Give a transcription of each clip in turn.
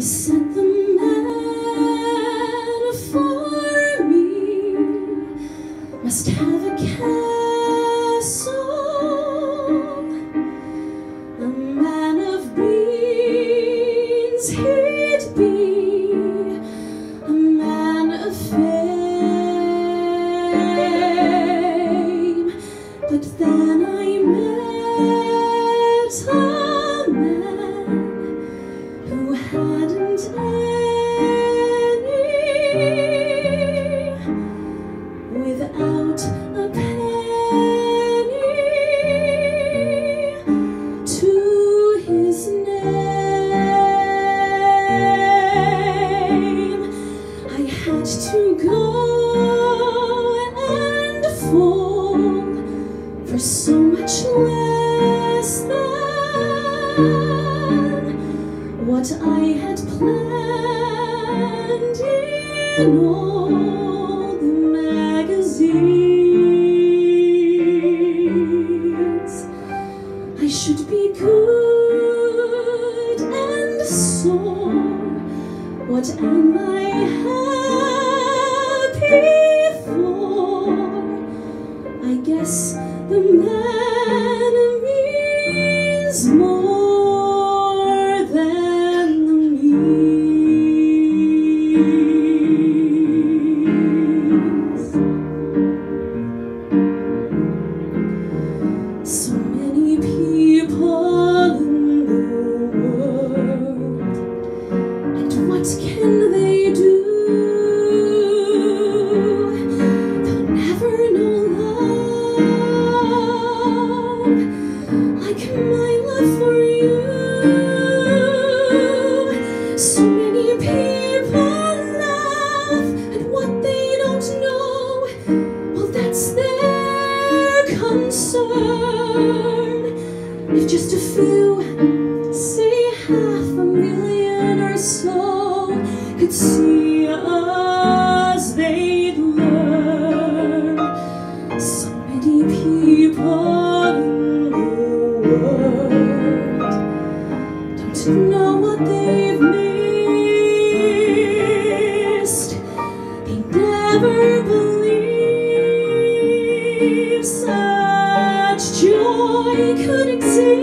set the had to go and fall for so much less than what I had planned in all the magazines. I should be good and sore. What am I happy for? I guess the man means more concern. If just a few, such joy could exist.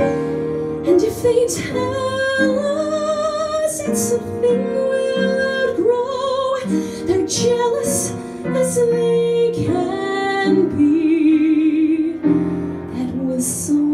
And if they tell us it's thing we'll outgrow, they're jealous as they can be. That with so